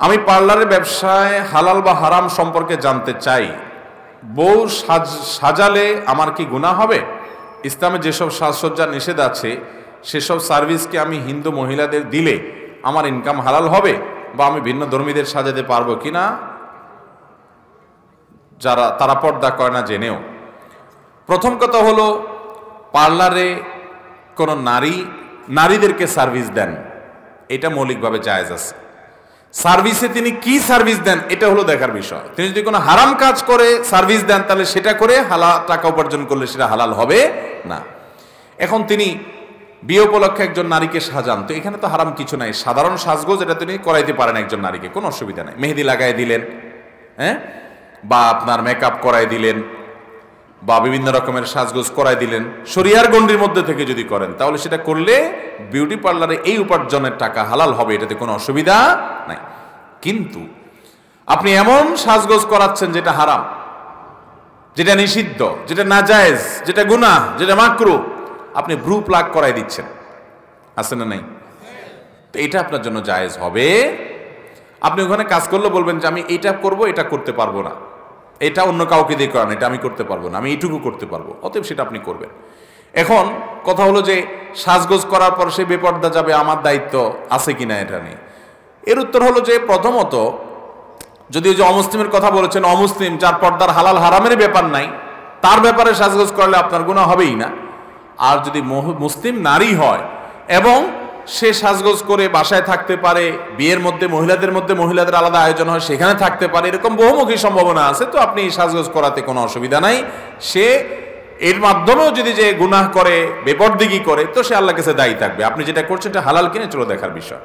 আমি পার্লারের ব্যবসায় হালাল বা হারাম সম্পর্কে জানতে চাই। বউ সাজ, সাজালে আমার কি গুণা হবে? ইসলামে যেসব সাজসজ্জার নিষেধ আছে, সেসব সার্ভিসকে আমি হিন্দু মহিলাদের দিলে আমার ইনকাম হালাল হবে বা আমি ভিন্ন ধর্মীদের সাজাতে পারব কি না? যারা, তারা পর্দা করে না জেনেও। প্রথম কথা হলো, পার্লারে কোনো নারী, নারীদেরকে সার্ভিস দেন। এটা মৌলিকভাবে জায়েজ আছে। সার্ভিসে তিনি কি সার্ভিস দেন, এটা হলো দেখার বিষয়। তিনি যদি কোনো হারাম কাজ করে, সার্ভিস দেন, তাহলে সেটা করে হালা, টাকা উপার্জন করলে সেটা হালাল হবে না। এখন তিনি বিয়ে উপলক্ষে একজন নারীকে সাজান, তো এখানে তো হারাম কিছু নাই। সাধারণ সাজগোজ এটা তিনি করাইতে পারেন একজন নারীকে, কোনো অসুবিধা নেই। মেহেদি লাগাই দিলেন হ্যাঁ? বা আপনার মেকআপ করাই দিলেন বা বিভিন্ন রকমের সাজগোজ করাই দিলেন। শরিয়ার গণ্ডির মধ্যে থেকে যদি করেন, তাহলে সেটা করলে বিউটি পার্লারে এই উপার্জনের টাকা হালাল হবে, এটাতে কোনো অসুবিধা নাই। কিন্তু আপনি এমন সাজগোজ করাচ্ছেন যেটা হারাম, যেটা নিষিদ্ধ, যেটা নাজায়েজ, যেটা গুনাহ, যেটা মাকরু, আপনি ভ্রু প্লাগ করাই দিচ্ছেন। আছে না নাই? তো এটা আপনার জন্য জায়েজ হবে। আপনি ওখানে কাজ করলে বলবেন যে, আমি এটা করব, এটা করতে পারব না। এটা অন্য কাউকে দিয়ে করান, এটা আমি করতে পারব না, আমি এইটুকু করতে পারব, অতএব সেটা আপনি করবেন। এখন কথা হলো যে সাজগোজ করার পর সে বেপর্দা যাবে, আমার দায়িত্ব আছে কিনা এটা নেই এর উত্তর হলো যে প্রথমত, যদি ওই যে অমুসলিমের কথা বলেছেন, অমুসলিম যার পর্দার হালাল হারামের ব্যাপার নাই, তার ব্যাপারে সাজগোজ করলে আপনার গুণা হবেই না। আর যদি মুসলিম নারী হয় এবং সে সাজগোজ করে বাসায় থাকতে পারে, বিয়ের মধ্যে, মহিলাদের মধ্যে মহিলাদের আলাদা আয়োজন হয়, সেখানে থাকতে পারে, এরকম বহুমুখী সম্ভাবনা আছে, তো আপনি সাজগোজ করাতে কোনো অসুবিধা নাই। সে এর মাধ্যমেও যদি যে গুনাহ করে, বেপরদিগি করে, তো সে আল্লাহ কাছে দায়ী থাকবে। আপনি যেটা করছেন, এটা হালাল কিনে চলো দেখার বিষয়।